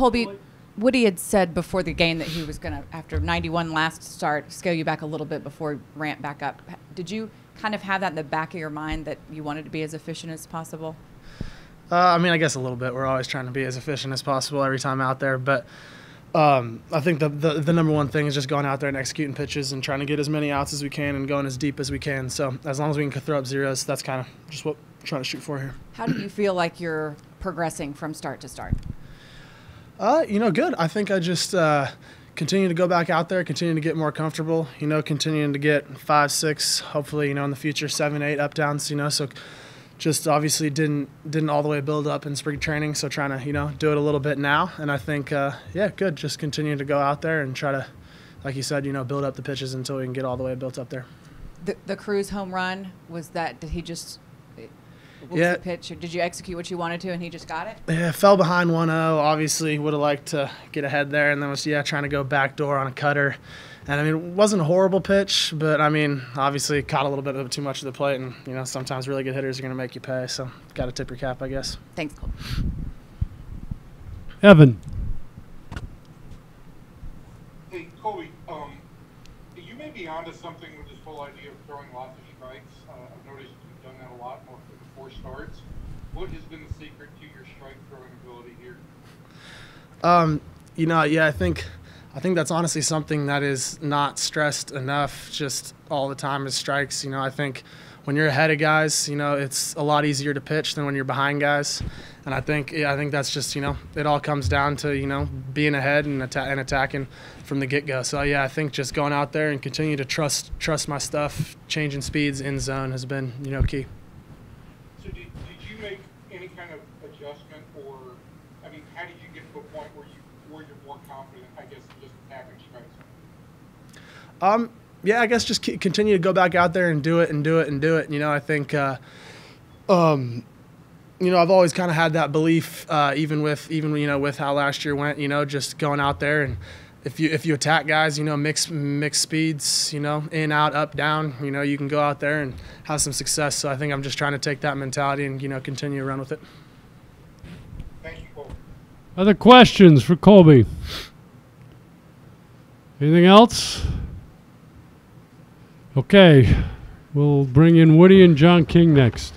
Kolby, Woody had said before the game that he was going to, after 91 last start, scale you back a little bit before ramp back up. Did you kind of have that in the back of your mind that you wanted to be as efficient as possible? Uh, I mean, I guess a little bit. We're always trying to be as efficient as possible every time out there, but um, I think the, the, the number one thing is just going out there and executing pitches and trying to get as many outs as we can and going as deep as we can. So as long as we can throw up zeros, that's kind of just what we're trying to shoot for here. How do you feel like you're progressing from start to start? Uh, you know, good. I think I just uh, continue to go back out there, continue to get more comfortable. You know, continuing to get five, six, hopefully, you know, in the future, seven, eight up downs. You know, so just obviously didn't didn't all the way build up in spring training. So trying to you know do it a little bit now, and I think uh, yeah, good. Just continue to go out there and try to, like you said, you know, build up the pitches until we can get all the way built up there. The, the Cruz home run was that? Did he just? What yeah. was the pitch? Or did you execute what you wanted to, and he just got it? Yeah, fell behind 1-0. Obviously, would have liked to get ahead there, and then was yeah trying to go backdoor on a cutter. And I mean, it wasn't a horrible pitch, but I mean, obviously caught a little bit of too much of the plate, and you know, sometimes really good hitters are going to make you pay. So, got to tip your cap, I guess. Thanks, Cole. Evan. Hey, Kolby, um, you may be onto something with this whole idea of throwing lots of strikes. Uh, I've noticed you've done that a lot more for the four starts. What has been the secret to your strike throwing ability here? Um, you know, yeah, I think I think that's honestly something that is not stressed enough just all the time as strikes. You know, I think when you're ahead of guys, you know, it's a lot easier to pitch than when you're behind guys. And I think, yeah, I think that's just, you know, it all comes down to, you know, being ahead and, atta- and attacking from the get go. So, yeah, I think just going out there and continue to trust trust my stuff, changing speeds in zone has been, you know, key. So did, did you make any kind of adjustment or, I mean, how did you get to a point where you, where you're more confident, I guess, just attacking strikes? Um, yeah, I guess just keep, continue to go back out there and do it and do it and do it. You know, I think, uh, um, you know, I've always kind of had that belief, uh, even with even you know with how last year went. You know, just going out there and if you if you attack guys, you know, mix mix speeds, you know, in out up down. You know, you can go out there and have some success. So I think I'm just trying to take that mentality and you know continue to run with it. Thank you, Kolby. Other questions for Kolby? Anything else? Okay, we'll bring in Woody and John King next.